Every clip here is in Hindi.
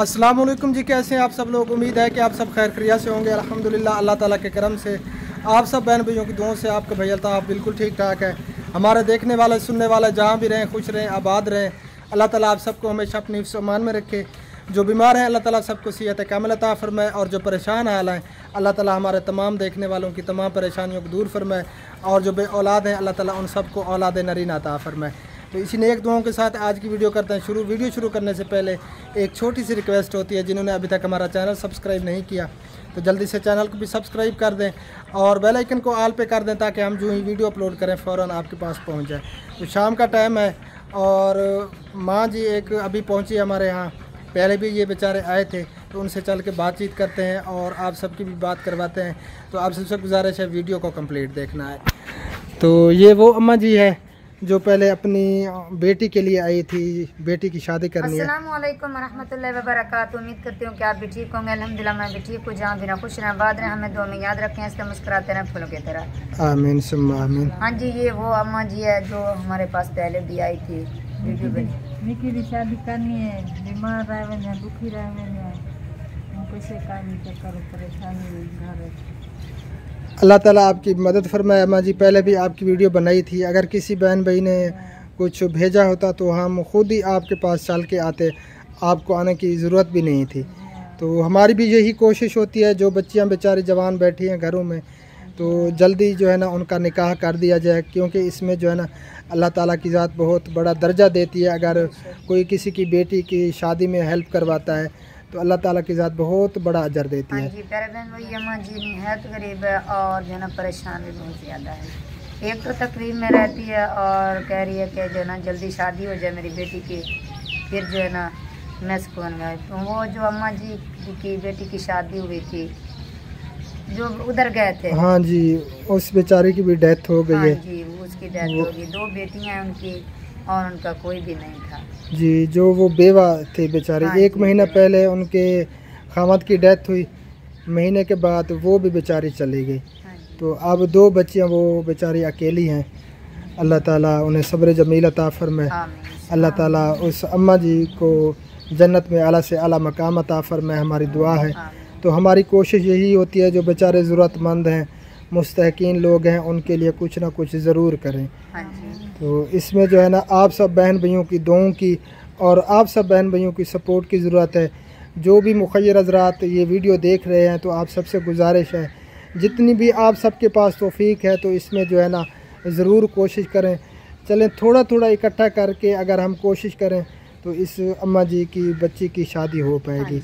वालेकुम जी, कैसे हैं आप सब लोग? उम्मीद है कि आप सब खैर खरिया से होंगे। अल्हम्दुलिल्लाह, अल्लाह ताला के करम से आप सब बहन भाइयों की दुआओं से आपके भैया आप बिल्कुल ठीक ठाक है। हमारे देखने वाले, सुनने वाले जहाँ भी रहें, खुश रहें, आबाद रहें, अल्लाह ताला आप सबको हमेशा अपनी समान में रखे। जो बीमार हैं, अल्लाह ताला सबको सीहत कामिल अता फरमाए और जो परेशान हाल हैं, अल्लाह ताला हमारे तमाम देखने वालों की तमाम परेशानियों को दूर फरमाए और जो बे औलाद हैं, अल्लाह ताला उन सबको औलाद नरीन अता फरमाए। तो इसी नेक दुआओं के साथ आज की वीडियो करते हैं। शुरू वीडियो शुरू करने से पहले एक छोटी सी रिक्वेस्ट होती है, जिन्होंने अभी तक हमारा चैनल सब्सक्राइब नहीं किया। तो जल्दी से चैनल को भी सब्सक्राइब कर दें और बेल आइकन को ऑल पे कर दें, ताकि हम जो ही वीडियो अपलोड करें फ़ौर आपके पास पहुँच जाए। तो शाम का टाइम है और माँ जी एक अभी पहुँची हमारे यहाँ। पहले भी ये बेचारे आए थे तो उनसे चल के बातचीत करते हैं और आप सबकी भी बात करवाते हैं। तो आप सबसे गुजारिश है, वीडियो को कंप्लीट देखना है। तो ये वो अम्मा जी है। जो पहले अपनी बेटी के लिए आई थी बेटी की शादी करनी है। अस्सलाम रहमतुल्लाहि व उम्मीद करती हूँ कि आप भी ठीक होंगे। अल्हम्दुलिल्लाह मैं भी ठीक हूँ। जहाँ बिना खुश रहें बाद रहे। हमें दो में याद रखें इसलिए मुस्कुराते रहें फूलों की तरह। आमीन सुम्मा आमीन। हाँ जी ये वो अम्मा जी है जो हमारे पास पहले भी आई थी। वीडियो निकी की शादी करनी है। बीमार रहे दुखी रहे पैसे कानी चक्कर परेशानी घर। अल्लाह ताला आपकी मदद फरमाए। अम्मा जी, पहले भी आपकी वीडियो बनाई थी। अगर किसी बहन भाई ने कुछ भेजा होता तो हम खुद ही आपके पास चल के आते। आपको आने की ज़रूरत भी नहीं थी। तो हमारी भी यही कोशिश होती है, जो बच्चियाँ बेचारी जवान बैठी हैं घरों में तो जल्दी जो है ना उनका निकाह कर दिया जाए, क्योंकि इसमें जो है ना अल्लाह ताला की ज़ात बहुत बड़ा दर्जा देती है। अगर कोई किसी की बेटी की शादी में हेल्प करवाता है तो अल्लाह ताला की ज़ात बहुत बड़ा अजर देती हाँ है। जी प्यारे बहन वही अम्मा जी निहायत गरीब है और जो है ना परेशान भी बहुत ज़्यादा है। एक तो तकरीब में रहती है और कह रही है कि जो ना जल्दी शादी हो जाए मेरी बेटी की फिर जो है ना मैं सुकून में तो वो जो अम्मा जी की बेटी की शादी हुई थी जो उधर गए थे। हाँ जी उस बेचारी की भी डेथ हो गई हाँ है। जी उसकी डेथ हो गई। दो बेटियाँ हैं उनकी। और उनका कोई भी नहीं था। जी जो वो बेवा थे बेचारे हाँ एक महीना पहले उनके खामद की डेथ हुई। महीने के बाद वो भी बेचारी चली गई हाँ तो अब दो बच्चियाँ वो बेचारी अकेली हैं। अल्लाह ताला उन्हें सब्र जमील अता फरमाए। आमीन। अल्लाह ताला उस अम्मा जी को जन्नत में आला से आला मकाम अता फरमाए हमारी दुआ है। तो हमारी कोशिश यही होती है जो बेचारे ज़रूरतमंद हैं मुस्तकिन लोग हैं उनके लिए कुछ ना कुछ ज़रूर करें। हाँ तो इसमें जो है ना आप सब बहन भाइयों की दुआओं की और आप सब बहन भाइयों की सपोर्ट की ज़रूरत है। जो भी मुखैर हजरात ये वीडियो देख रहे हैं तो आप सबसे गुजारिश है जितनी भी आप सबके पास तौफीक है तो इसमें जो है ना ज़रूर कोशिश करें। चलें थोड़ा थोड़ा इकट्ठा करके अगर हम कोशिश करें तो इस अम्मा जी की बच्ची की शादी हो हाँ पाएगी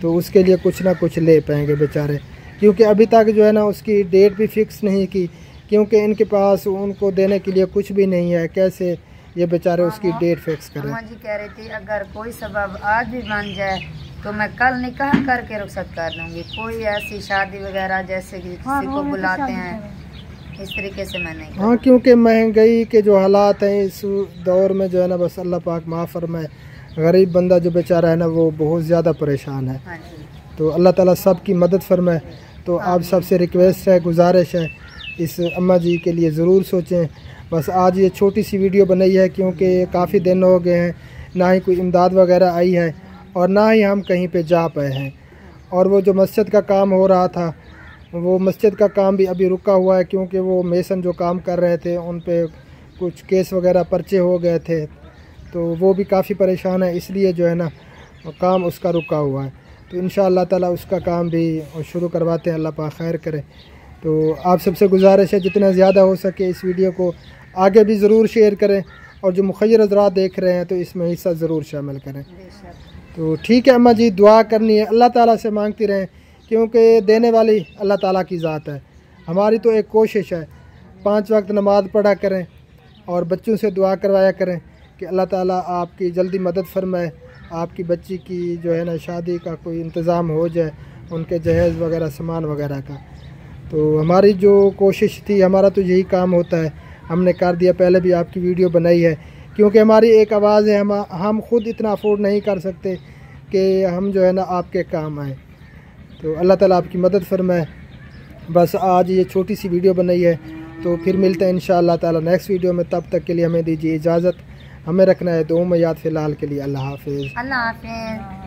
तो उसके लिए कुछ ना कुछ ले पाएँगे बेचारे। क्योंकि अभी तक जो है ना उसकी डेट भी फिक्स नहीं की क्योंकि इनके पास उनको देने के लिए कुछ भी नहीं है। कैसे ये बेचारे उसकी डेट फिक्स करें? जी कह रही थी अगर कोई सबब आज भी बन जाए तो मैं कल निकाह करके रुखसत कर लूँगी। कोई ऐसी शादी वगैरह जैसे कि हाँ, किसी को बुलाते हैं इस तरीके से मैं नहीं हाँ क्योंकि महँगाई के जो हालात हैं इस दौर में जो है ना बस अल्लाह पाक माफ़ फरमाए। गरीब बंदा जो बेचारा है ना वो बहुत ज़्यादा परेशान है। हाँ तो अल्लाह ताला सब की मदद फरमाए। तो आप सबसे रिक्वेस्ट है गुजारिश है इस अम्मा जी के लिए ज़रूर सोचें। बस आज ये छोटी सी वीडियो बनाई है क्योंकि काफ़ी दिन हो गए हैं ना ही कोई इमदाद वगैरह आई है और ना ही हम कहीं पे जा पाए हैं। और वो जो मस्जिद का काम हो रहा था वो मस्जिद का काम भी अभी रुका हुआ है क्योंकि वो मेसन जो काम कर रहे थे उन पर कुछ केस वगैरह पर्चे हो गए थे तो वो भी काफ़ी परेशान है इसलिए जो है ना काम उसका रुका हुआ है। तो इन ताला उसका काम भी शुरू करवाते हैं, अल्लाह पाक खैर करे। तो आप सबसे गुजारिश है जितना ज़्यादा हो सके इस वीडियो को आगे भी ज़रूर शेयर करें और जो मुखैर हजरात देख रहे हैं तो इसमें हिस्सा ज़रूर शामिल करें। तो ठीक है अम्मा जी, दुआ करनी है। अल्लाह ताला से मांगती रहें, क्योंकि देने वाली अल्लाह ताला की ज़ात है। हमारी तो एक कोशिश है, पाँच वक्त नमाज़ पढ़ा करें और बच्चों से दुआ करवाया करें कि अल्लाह ताला आपकी जल्दी मदद फरमाए। आपकी बच्ची की जो है ना शादी का कोई इंतज़ाम हो जाए, उनके जहेज़ वगैरह, सामान वगैरह का। तो हमारी जो कोशिश थी, हमारा तो यही काम होता है। हमने कर दिया, पहले भी आपकी वीडियो बनाई है। क्योंकि हमारी एक आवाज़ है, हम हम खुद इतना अफोर्ड नहीं कर सकते कि हम जो है ना आपके काम आए। तो अल्लाह ताला आपकी मदद फरमाए। बस आज ये छोटी सी वीडियो बनाई है। तो फिर मिलते हैं इन ताला नेक्स्ट वीडियो में। तब तक के लिए हमें दीजिए इजाज़त। हमें रखना है तो में याद फ़िलहाल के लिए अल्लाह हाफिज़। अल्लाह हाफिज़।